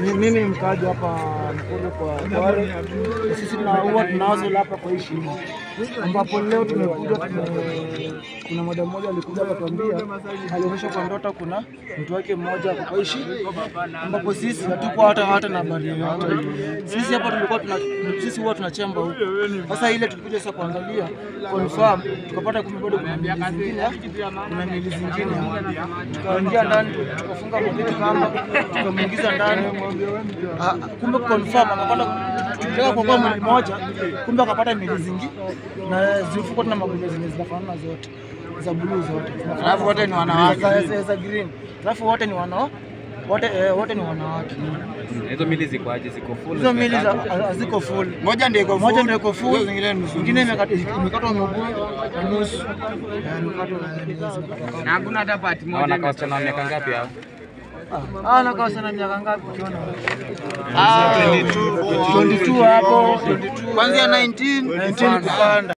Mi- Mimi ni mkaaji hapa Mkuru kwa wale Sisi huwa tunazo hapa kwa hii shimo, ambapo leo tumekuja tume, kuna mada mmoja alikuja akatuambia, alionyesha kwa ndoto kuna mtu wake mmoja ako kwa hii ambapo sisi hatukuwa hata hata na habari yoyote. Sisi hapa tulikuwa tuna, sisi huwa tunachemba huko. Sasa ile tulikuja sasa kuangalia confirm, tukapata kumbe bado kuna miili zingine, kuna miili zingine. Tukaingia ndani tukafunga mabeti kama tukamwingiza ndani. Ah, kumbe confirm akapata kwa kwa mwili moja kumbe akapata mili zingi na zifuko na magunia zenye zinafanana zote za blue zote Alafu wote ni wanawake. za, green alafu wote ni wanao wote eh, wote ni wanawake Hizo mili ziko aje? Ziko full? hizo mili haziko full Moja ndio iko moja ndio iko full, zingine nusu. nyingine imekatwa mguu na nusu Eh, na hakuna hata part moja. wanakaa wasichana wa miaka ngapi hao? Ah, nakaa sana miaka ngapi ukiona? Ah, 22 hapo, 22 Kuanzia 19 19 kupanda.